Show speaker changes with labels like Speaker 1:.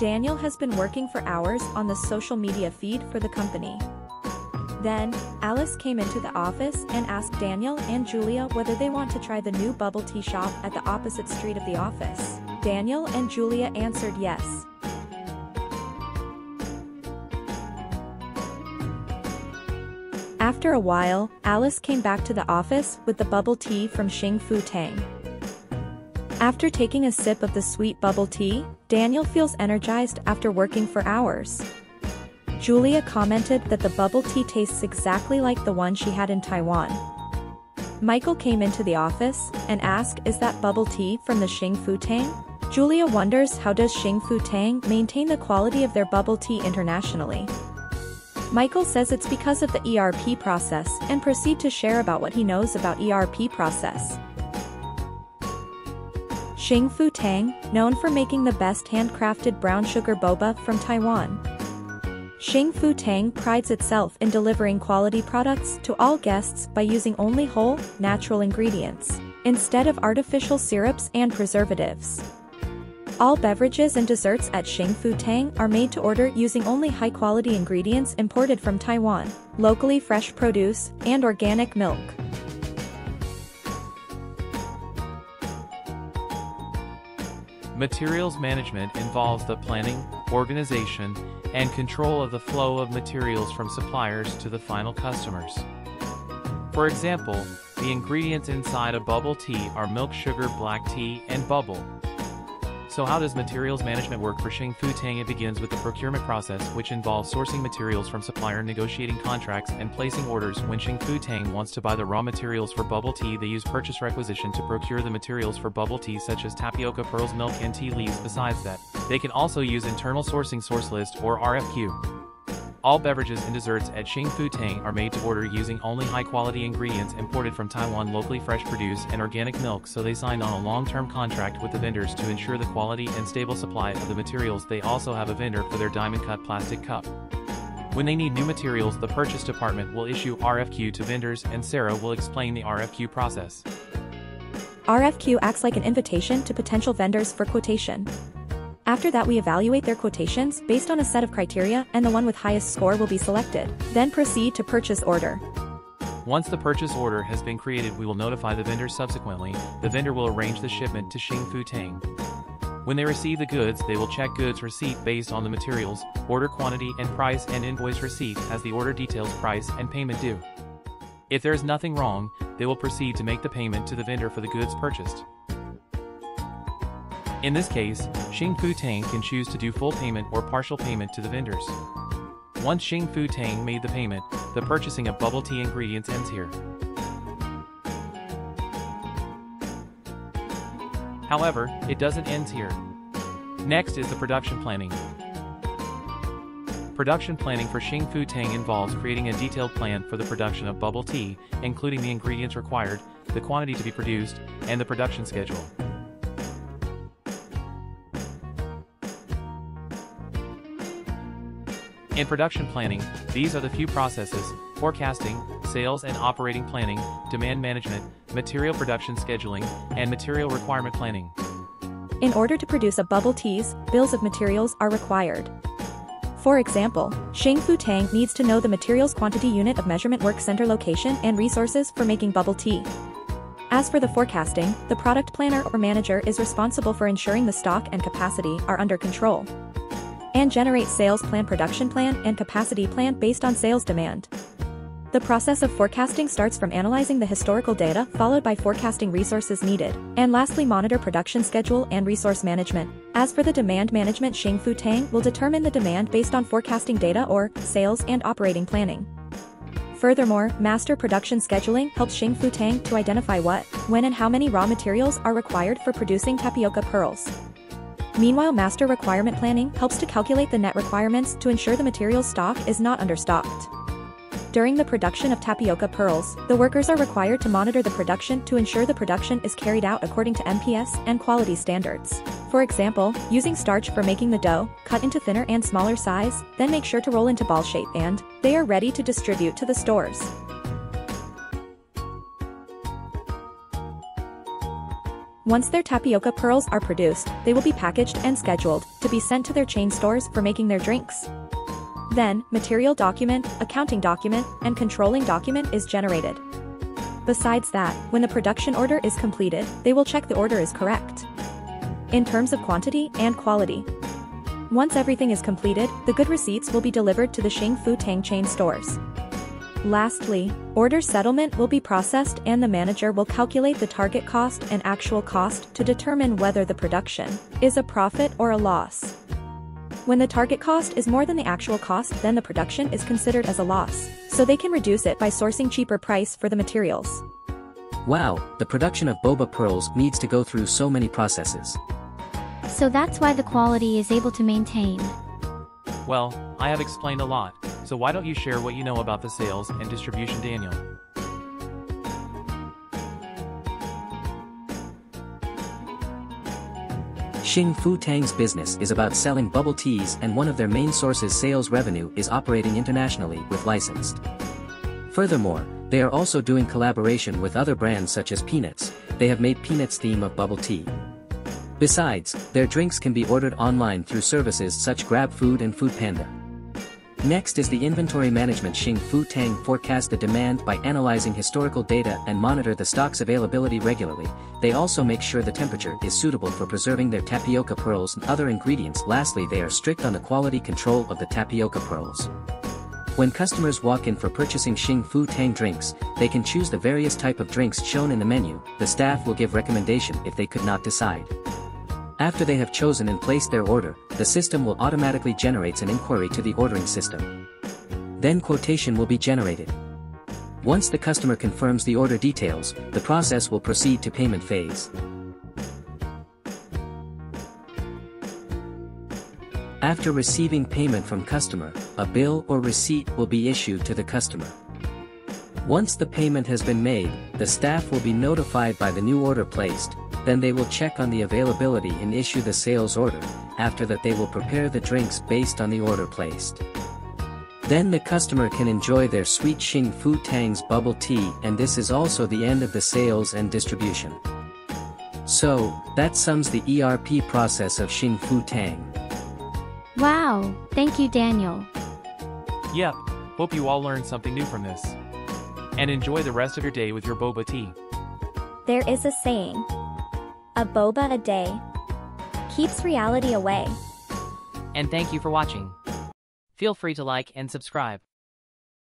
Speaker 1: Daniel has been working for hours on the social media feed for the company. Then, Alice came into the office and asked Daniel and Julia whether they want to try the new bubble tea shop at the opposite street of the office. Daniel and Julia answered yes. After a while, Alice came back to the office with the bubble tea from Xing Fu Tang. After taking a sip of the sweet bubble tea, Daniel feels energized after working for hours. Julia commented that the bubble tea tastes exactly like the one she had in Taiwan. Michael came into the office and asked is that bubble tea from the Xing Fu Tang? Julia wonders how does Xing Fu Tang maintain the quality of their bubble tea internationally. Michael says it's because of the ERP process and proceed to share about what he knows about ERP process. Xing Fu Tang, known for making the best handcrafted brown sugar boba from Taiwan. Xing Fu Tang prides itself in delivering quality products to all guests by using only whole, natural ingredients, instead of artificial syrups and preservatives. All beverages and desserts at Xing Fu Tang are made to order using only high-quality ingredients imported from Taiwan, locally fresh produce, and organic milk.
Speaker 2: Materials management involves the planning, organization, and control of the flow of materials from suppliers to the final customers. For example, the ingredients inside a bubble tea are milk sugar black tea and bubble, so how does materials management work for Xing Fu Tang? It begins with the procurement process, which involves sourcing materials from supplier, negotiating contracts, and placing orders. When Xing Fu Tang wants to buy the raw materials for bubble tea, they use purchase requisition to procure the materials for bubble tea such as tapioca, pearls, milk, and tea leaves. Besides that, they can also use internal sourcing source list or RFQ. All beverages and desserts at Xing Fu Tang are made to order using only high-quality ingredients imported from Taiwan locally fresh produce and organic milk so they sign on a long-term contract with the vendors to ensure the quality and stable supply of the materials they also have a vendor for their diamond cut plastic cup. When they need new materials the purchase department will issue RFQ to vendors and Sarah will explain the RFQ process.
Speaker 1: RFQ acts like an invitation to potential vendors for quotation. After that we evaluate their quotations based on a set of criteria and the one with highest score will be selected. Then proceed to purchase order.
Speaker 2: Once the purchase order has been created we will notify the vendor subsequently, the vendor will arrange the shipment to Xing Fu Tang. When they receive the goods they will check goods receipt based on the materials, order quantity and price and invoice receipt as the order details price and payment due. If there is nothing wrong, they will proceed to make the payment to the vendor for the goods purchased. In this case, Xing Fu Tang can choose to do full payment or partial payment to the vendors. Once Xing Fu Tang made the payment, the purchasing of bubble tea ingredients ends here. However, it doesn't end here. Next is the production planning. Production planning for Xing Fu Tang involves creating a detailed plan for the production of bubble tea, including the ingredients required, the quantity to be produced, and the production schedule. In production planning, these are the few processes, forecasting, sales and operating planning, demand management, material production scheduling, and material requirement planning.
Speaker 1: In order to produce a bubble teas, bills of materials are required. For example, Xing Fu Tang needs to know the materials quantity unit of measurement work center location and resources for making bubble tea. As for the forecasting, the product planner or manager is responsible for ensuring the stock and capacity are under control and generate sales plan production plan and capacity plan based on sales demand. The process of forecasting starts from analyzing the historical data followed by forecasting resources needed, and lastly monitor production schedule and resource management. As for the demand management Xing Fu Tang will determine the demand based on forecasting data or sales and operating planning. Furthermore, master production scheduling helps Xing Fu Tang to identify what, when and how many raw materials are required for producing tapioca pearls. Meanwhile master requirement planning helps to calculate the net requirements to ensure the materials stock is not understocked. During the production of tapioca pearls, the workers are required to monitor the production to ensure the production is carried out according to MPS and quality standards. For example, using starch for making the dough, cut into thinner and smaller size, then make sure to roll into ball shape and, they are ready to distribute to the stores. Once their tapioca pearls are produced, they will be packaged and scheduled to be sent to their chain stores for making their drinks. Then, material document, accounting document, and controlling document is generated. Besides that, when the production order is completed, they will check the order is correct. In terms of quantity and quality. Once everything is completed, the good receipts will be delivered to the Xing Fu Tang chain stores. Lastly, order settlement will be processed and the manager will calculate the target cost and actual cost to determine whether the production is a profit or a loss. When the target cost is more than the actual cost then the production is considered as a loss, so they can reduce it by sourcing cheaper price for the materials.
Speaker 3: Wow, the production of boba pearls needs to go through so many processes.
Speaker 4: So that's why the quality is able to maintain.
Speaker 2: Well, I have explained a lot, so why don't you share what you know about the sales and distribution Daniel?
Speaker 3: Xing Fu Tang's business is about selling bubble teas and one of their main sources sales revenue is operating internationally with licensed. Furthermore, they are also doing collaboration with other brands such as Peanuts, they have made Peanuts theme of bubble tea. Besides, their drinks can be ordered online through services such Grab Food and Foodpanda. Next is the inventory management Xing Fu Tang forecast the demand by analyzing historical data and monitor the stock's availability regularly. They also make sure the temperature is suitable for preserving their tapioca pearls and other ingredients. Lastly, they are strict on the quality control of the tapioca pearls. When customers walk in for purchasing Xing Fu Tang drinks, they can choose the various type of drinks shown in the menu. The staff will give recommendation if they could not decide. After they have chosen and placed their order, the system will automatically generate an inquiry to the ordering system. Then quotation will be generated. Once the customer confirms the order details, the process will proceed to payment phase. After receiving payment from customer, a bill or receipt will be issued to the customer. Once the payment has been made, the staff will be notified by the new order placed, then they will check on the availability and issue the sales order, after that they will prepare the drinks based on the order placed. Then the customer can enjoy their sweet Xing Fu Tang's bubble tea and this is also the end of the sales and distribution. So, that sums the ERP process of Xing Fu Tang.
Speaker 4: Wow, thank you Daniel.
Speaker 2: Yep, hope you all learned something new from this. And enjoy the rest of your day with your boba tea.
Speaker 5: There is a saying a boba a day keeps reality away.
Speaker 6: And thank you for watching. Feel free to like and subscribe.